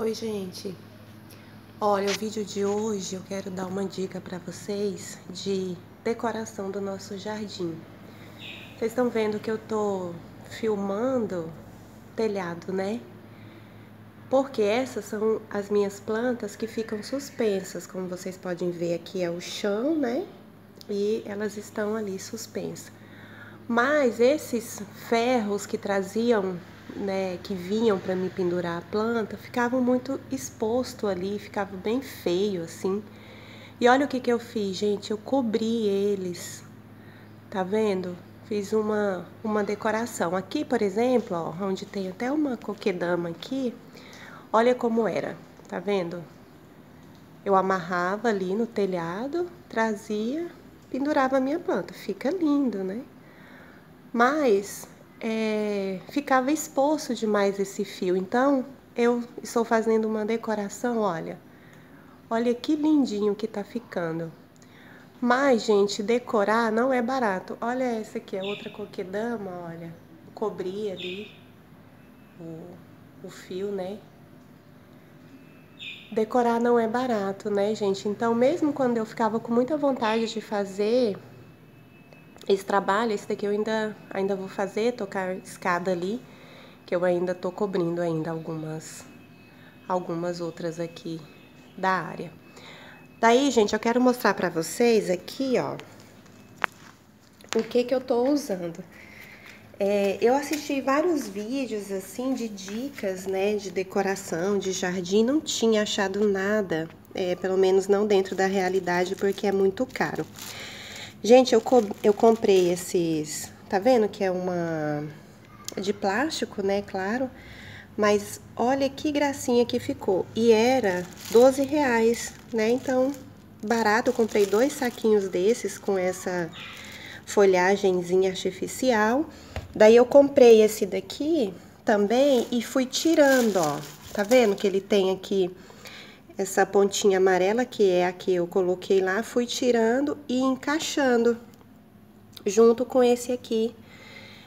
Oi, gente. Olha, o vídeo de hoje eu quero dar uma dica para vocês de decoração do nosso jardim. Vocês estão vendo que eu tô filmando telhado, né? Porque essas são as minhas plantas que ficam suspensas, como vocês podem ver aqui é o chão, né? E elas estão ali suspensas. Mas esses ferros que traziam né, que vinham para me pendurar a planta ficavam muito exposto ali, ficava bem feio assim. E olha o que que eu fiz, gente, eu cobri eles. Tá vendo? Fiz uma uma decoração. Aqui, por exemplo, ó, onde tem até uma coquedama aqui, olha como era. Tá vendo? Eu amarrava ali no telhado, trazia, pendurava a minha planta. Fica lindo, né? Mas é, ficava exposto demais esse fio. Então, eu estou fazendo uma decoração, olha. Olha que lindinho que tá ficando. Mas, gente, decorar não é barato. Olha essa aqui, a outra coquedama, olha. Cobri ali o, o fio, né? Decorar não é barato, né, gente? Então, mesmo quando eu ficava com muita vontade de fazer esse trabalho, esse daqui eu ainda, ainda vou fazer, tocar escada ali, que eu ainda tô cobrindo ainda algumas, algumas outras aqui da área. Daí, gente, eu quero mostrar pra vocês aqui, ó, o que que eu tô usando. É, eu assisti vários vídeos, assim, de dicas, né, de decoração, de jardim, não tinha achado nada, é, pelo menos não dentro da realidade, porque é muito caro. Gente, eu, co eu comprei esses, tá vendo que é uma de plástico, né, claro, mas olha que gracinha que ficou. E era 12 reais, né, então barato, eu comprei dois saquinhos desses com essa folhagemzinha artificial. Daí eu comprei esse daqui também e fui tirando, ó, tá vendo que ele tem aqui essa pontinha amarela, que é a que eu coloquei lá, fui tirando e encaixando junto com esse aqui,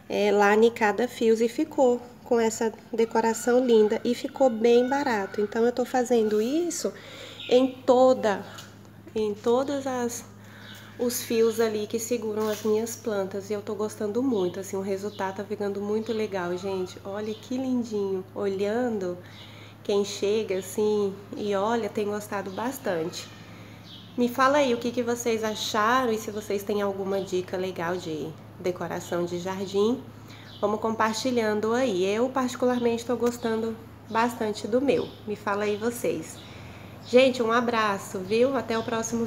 é, lá em cada fios, e ficou com essa decoração linda e ficou bem barato. Então, eu tô fazendo isso em toda, em todas as os fios ali que seguram as minhas plantas e eu tô gostando muito, assim, o resultado tá ficando muito legal, gente. Olha que lindinho. Olhando, quem chega assim e olha tem gostado bastante. Me fala aí o que, que vocês acharam e se vocês têm alguma dica legal de decoração de jardim. Vamos compartilhando aí. Eu particularmente estou gostando bastante do meu. Me fala aí vocês. Gente, um abraço, viu? Até o próximo